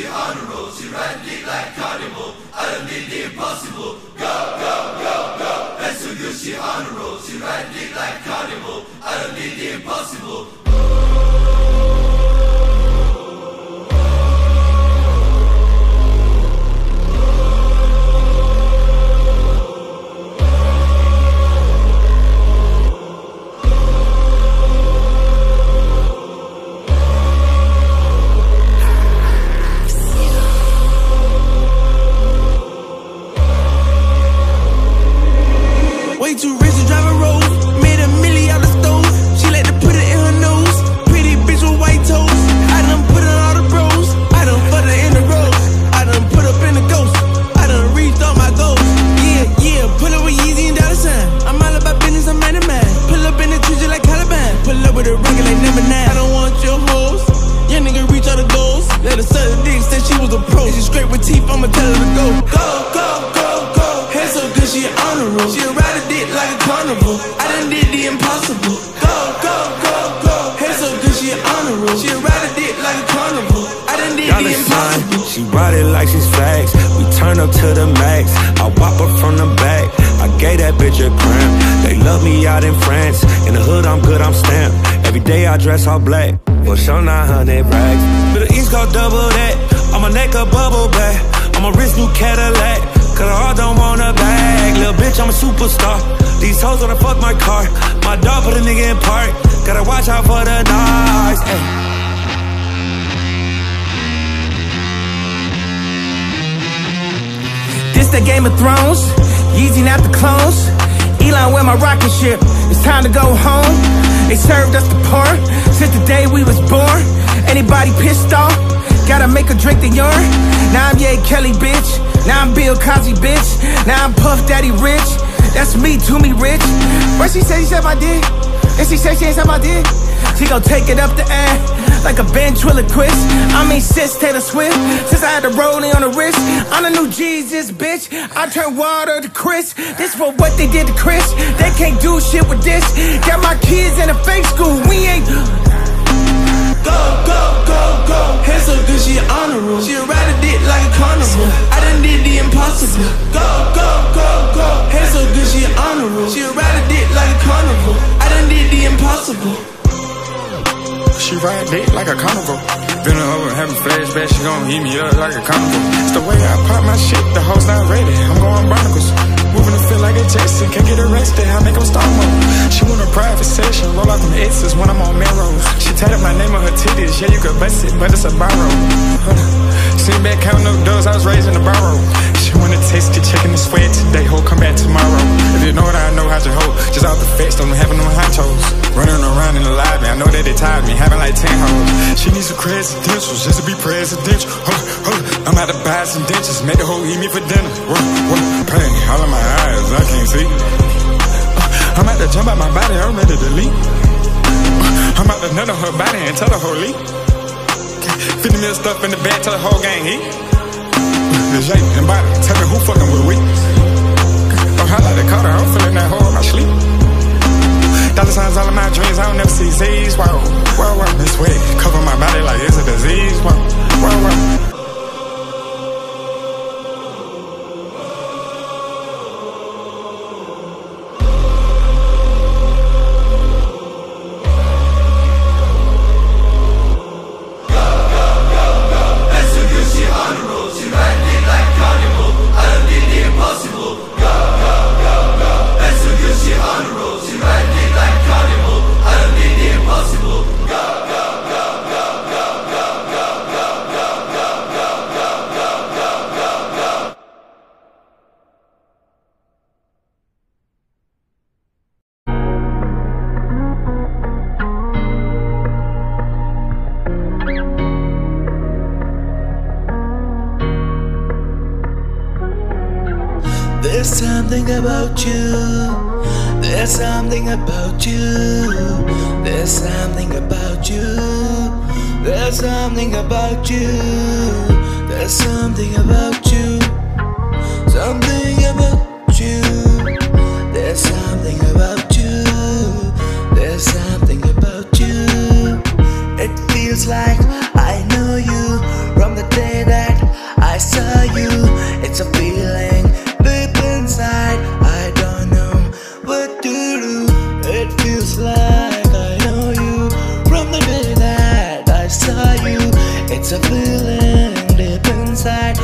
See on a roll, see Randy like carnival. I don't need the impossible. Go, go, go, go. That's so you, see on the road, see Randy like carnival. I don't need the impossible. She ride it like she's facts. We turn up to the max. I whop her from the back. I gave that bitch a cramp. They love me out in France. In the hood, I'm good, I'm stamped. Every day I dress all black. For sure, 900 rags. But the East Coast double that. On my neck, a bubble back. On my wrist, new Cadillac. Cause I all don't want a bag. Little bitch, I'm a superstar. These hoes wanna fuck my car. My dog put a nigga in park. Gotta watch out for the Game of Thrones, Yeezy not the clones. Elon with my rocket ship, it's time to go home. They served us the porn since the day we was born. Anybody pissed off? Gotta make a drink the urine. Now I'm Ye Kelly, bitch. Now I'm Bill Cosby, bitch. Now I'm Puff Daddy Rich. That's me, to me rich. What she say? She said my dick. And she said she ain't said my dick. She gon' take it up the air like a ventriloquist. I mean, sis Taylor Swift. Since I had the rolling on the wrist, I'm the new Jesus, bitch. I turn water to Chris. This for what they did to Chris. They can't do shit with this. Got my kids in a fake school. We ain't. Go, go, go, go. Hair so good, she on the. She ride a dick like a carnival. I done did the impossible. Go, go, go, go. Hair so good, she on the. She ride a dick like a carnival. I done did the impossible. She ride dick like a carnival. Been over having flashbacks, she gon' eat me up like a carnival. It's the way I pop my shit, the hoes not ready. I'm going barnacles. Moving to feel like a Jason, can't get arrested, I make them start mode. She want a private session, roll out them X's when I'm on Melrose. She tatted my name on her titties, yeah, you could bust it, but it's a borrow. Huh. Sit back, counting up doors, I was raised in the barrow. She wanna taste the chicken and sweat today, ho, come back tomorrow. If you know what I know, how'd you hope? Just out the fence, don't having them honchos. Running around in the lobby, I know that they tired me, having like 10 hoes. She needs some presidentials just to be presidential. Huh, huh. I'm about to buy some dentures, make the hoe eat me for dinner. Whoa, whoa, pain, all in my eyes, I can't see. Uh, I'm about to jump out my body, I'm ready to leap. Uh, I'm about to nut on her body and tell her leap. 50 mil stuff in the bag, tell the whole gang heat. The shape and body, tell me who fucking with we. Oh, holla the Carter, I'm feeling that hole in my sleep. Dollar signs all of my dreams, I don't never see Z's. Wow, wow, wow, this way, cover my There's something about you. There's something about you. There's something about you. There's something about you. There's something about you. Something about you. There's something để bên inside